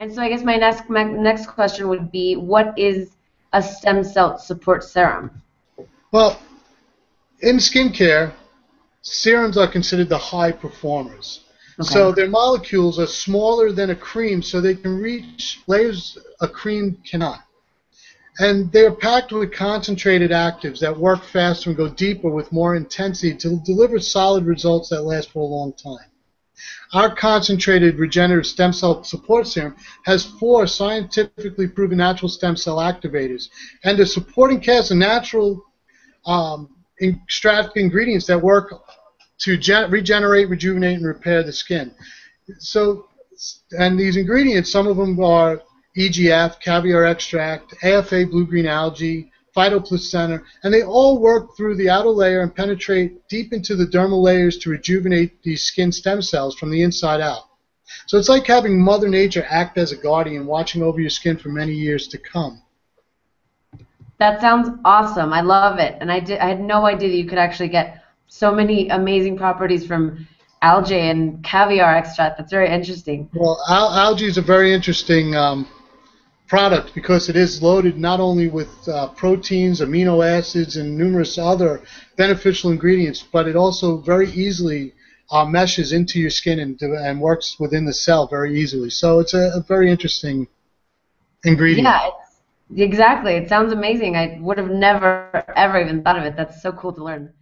And so I guess my next my next question would be, what is a stem cell support serum? Well, in skincare, serums are considered the high performers. Okay. So their molecules are smaller than a cream, so they can reach layers a cream cannot. And they're packed with concentrated actives that work faster and go deeper with more intensity to deliver solid results that last for a long time. Our concentrated regenerative stem cell support serum has four scientifically proven natural stem cell activators and a supporting cast of natural um, extract ingredients that work to gen- regenerate, rejuvenate, and repair the skin. So, and these ingredients, some of them are EGF, caviar extract, AFA blue-green algae, phytoplacental, and they all work through the outer layer and penetrate deep into the dermal layers to rejuvenate these skin stem cells from the inside out. So it's like having Mother Nature act as a guardian, watching over your skin for many years to come. That sounds awesome. I love it. And I did I had no idea that you could actually get so many amazing properties from algae and caviar extract. That's very interesting. Well, al- algae is a very interesting um, product because it is loaded not only with uh, proteins, amino acids, and numerous other beneficial ingredients, but it also very easily uh, meshes into your skin and, and works within the cell very easily. So it's a, a very interesting ingredient. Yeah, exactly. It sounds amazing. I would have never ever even thought of it. That's so cool to learn.